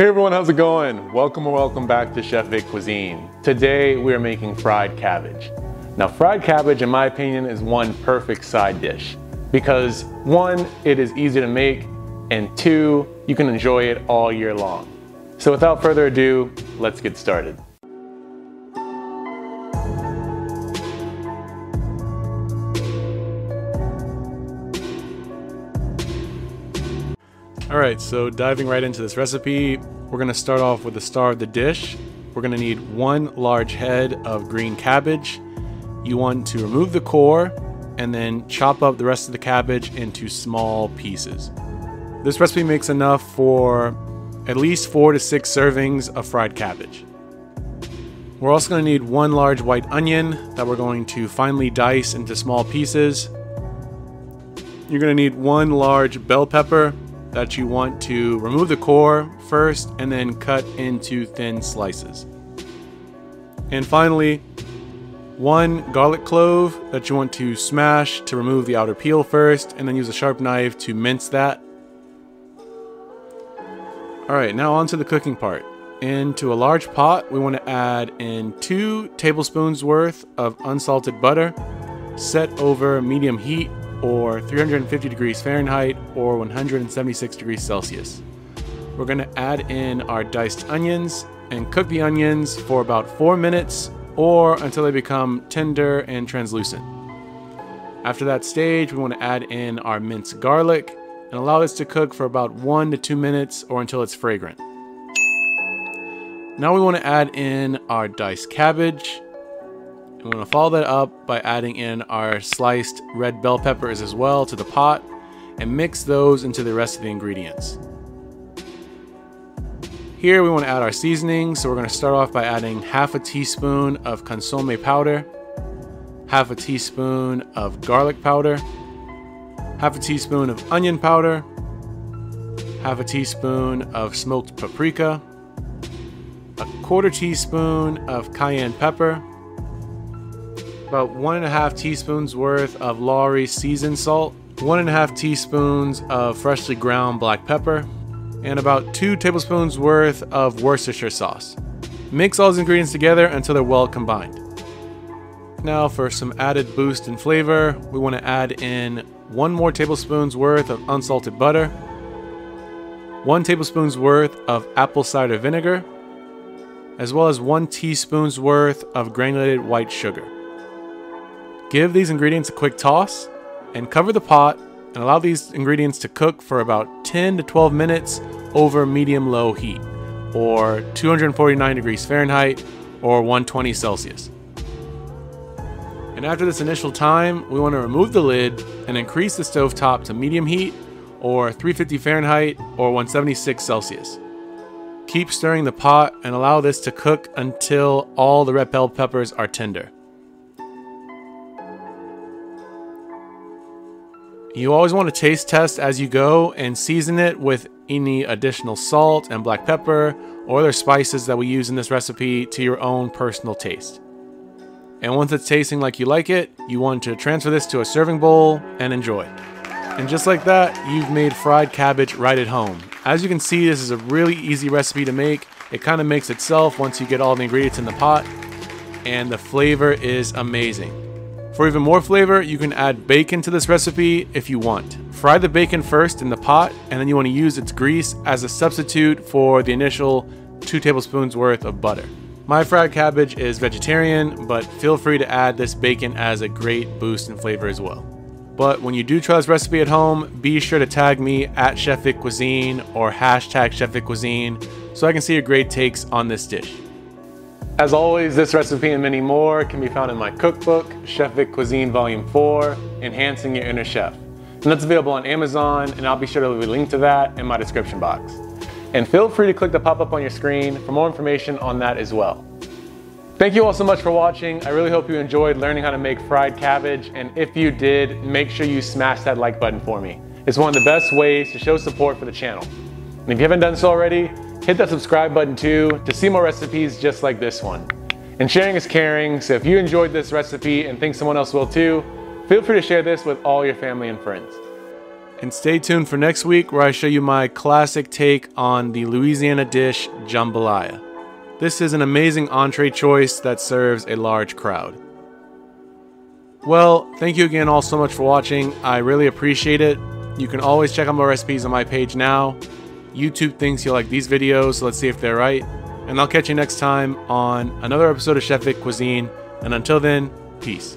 Hey everyone, how's it going? Welcome or welcome back to Chef Vic Cuisine. Today we are making fried cabbage. Now fried cabbage in my opinion is one perfect side dish because one, it is easy to make and two, you can enjoy it all year long. So without further ado, let's get started. All right, so diving right into this recipe, we're gonna start off with the star of the dish. We're gonna need one large head of green cabbage. You want to remove the core and then chop up the rest of the cabbage into small pieces. This recipe makes enough for at least four to six servings of fried cabbage. We're also gonna need one large white onion that we're going to finely dice into small pieces. You're gonna need one large bell pepper that you want to remove the core first and then cut into thin slices. And finally, one garlic clove that you want to smash to remove the outer peel first and then use a sharp knife to mince that. Alright, now on to the cooking part. Into a large pot, we want to add in two tablespoons worth of unsalted butter set over medium heat or 350 degrees Fahrenheit or 176 degrees Celsius. We're going to add in our diced onions and cook the onions for about 4 minutes or until they become tender and translucent. After that stage, we want to add in our minced garlic and allow this to cook for about 1 to 2 minutes or until it's fragrant. Now we want to add in our diced cabbage I'm to follow that up by adding in our sliced red bell peppers as well to the pot and mix those into the rest of the ingredients. Here we want to add our seasoning, so we're going to start off by adding half a teaspoon of consomme powder, half a teaspoon of garlic powder, half a teaspoon of onion powder, half a teaspoon of smoked paprika, a quarter teaspoon of cayenne pepper, about one and a half teaspoons worth of Lawry seasoned salt, one and a half teaspoons of freshly ground black pepper, and about two tablespoons worth of Worcestershire sauce. Mix all these ingredients together until they're well combined. Now for some added boost in flavor, we want to add in one more tablespoon's worth of unsalted butter, one tablespoon's worth of apple cider vinegar, as well as one teaspoon's worth of granulated white sugar. Give these ingredients a quick toss and cover the pot and allow these ingredients to cook for about 10 to 12 minutes over medium low heat or 249 degrees Fahrenheit or 120 Celsius. And after this initial time, we want to remove the lid and increase the stove top to medium heat or 350 Fahrenheit or 176 Celsius. Keep stirring the pot and allow this to cook until all the red bell peppers are tender. You always want to taste test as you go and season it with any additional salt and black pepper or other spices that we use in this recipe to your own personal taste. And once it's tasting like you like it, you want to transfer this to a serving bowl and enjoy. And just like that, you've made fried cabbage right at home. As you can see, this is a really easy recipe to make. It kind of makes itself once you get all the ingredients in the pot, and the flavor is amazing. For even more flavor, you can add bacon to this recipe if you want. Fry the bacon first in the pot, and then you want to use its grease as a substitute for the initial 2 tablespoons worth of butter. My fried cabbage is vegetarian, but feel free to add this bacon as a great boost in flavor as well. But when you do try this recipe at home, be sure to tag me at Chef Cuisine or hashtag Chef Cuisine so I can see your great takes on this dish. As always, this recipe and many more can be found in my cookbook, Chef Vic Cuisine Volume 4, Enhancing Your Inner Chef. And that's available on Amazon, and I'll be sure to leave a link to that in my description box. And feel free to click the pop-up on your screen for more information on that as well. Thank you all so much for watching. I really hope you enjoyed learning how to make fried cabbage, and if you did, make sure you smash that like button for me. It's one of the best ways to show support for the channel. And if you haven't done so already, Hit that subscribe button too to see more recipes just like this one. And sharing is caring, so if you enjoyed this recipe and think someone else will too, feel free to share this with all your family and friends. And stay tuned for next week where I show you my classic take on the Louisiana dish jambalaya. This is an amazing entree choice that serves a large crowd. Well, thank you again all so much for watching. I really appreciate it. You can always check out more recipes on my page now. YouTube thinks you'll like these videos, so let's see if they're right. And I'll catch you next time on another episode of Chef Vic Cuisine. And until then, peace.